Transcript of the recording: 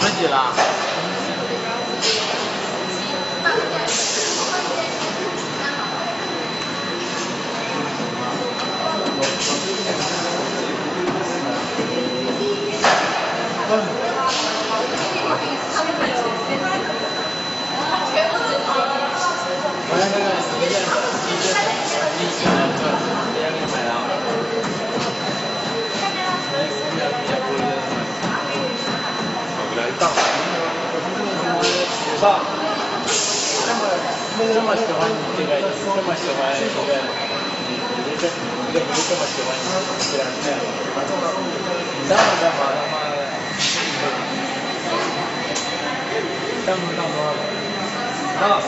分几了？我来到。是吧？这么这么喜欢你这个，这么喜欢这个，你你这你这不是这么喜欢你这样这样，你这么干嘛